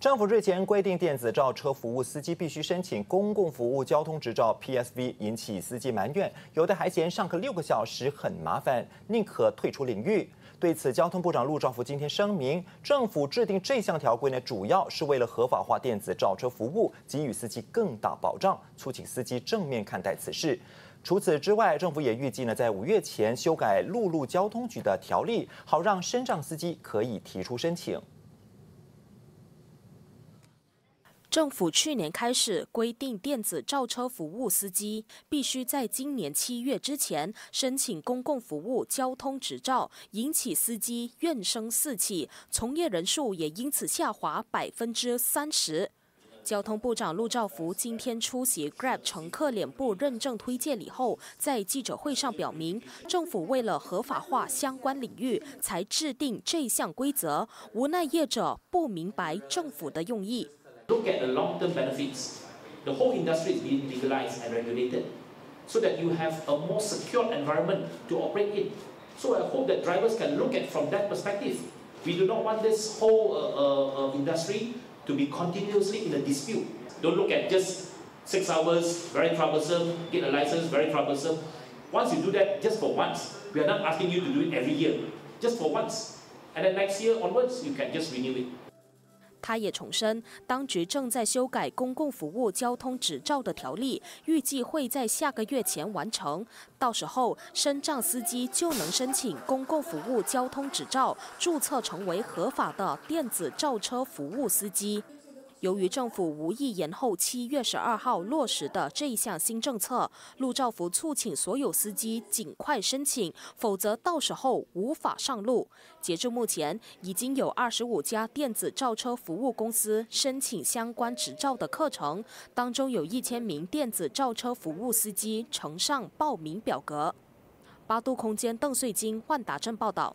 政府日前规定，电子召车服务司机必须申请公共服务交通执照 （PSV），引起司机埋怨，有的还嫌上课六个小时很麻烦，宁可退出领域。对此，交通部长陆兆福今天声明，政府制定这项条规呢，主要是为了合法化电子召车服务，给予司机更大保障，促请司机正面看待此事。除此之外，政府也预计呢，在五月前修改陆路交通局的条例，好让身障司机可以提出申请。政府去年开始规定，电子召车服务司机必须在今年七月之前申请公共服务交通执照，引起司机怨声四起，从业人数也因此下滑百分之三十。交通部长陆兆福今天出席 Grab 乘客脸部认证推荐礼后，在记者会上表明，政府为了合法化相关领域才制定这项规则，无奈业者不明白政府的用意。Look at the long-term benefits. The whole industry is being legalized and regulated so that you have a more secure environment to operate in. So I hope that drivers can look at from that perspective. We do not want this whole uh, uh, uh, industry to be continuously in a dispute. Don't look at just six hours, very troublesome, get a license, very troublesome. Once you do that just for once, we are not asking you to do it every year, just for once. And then next year onwards, you can just renew it. 他也重申，当局正在修改公共服务交通执照的条例，预计会在下个月前完成。到时候，身障司机就能申请公共服务交通执照，注册成为合法的电子造车服务司机。由于政府无意延后七月十二号落实的这一项新政策，陆兆福促请所有司机尽快申请，否则到时候无法上路。截至目前，已经有二十五家电子造车服务公司申请相关执照的课程，当中有一千名电子造车服务司机呈上报名表格。八度空间邓穗金万达镇报道。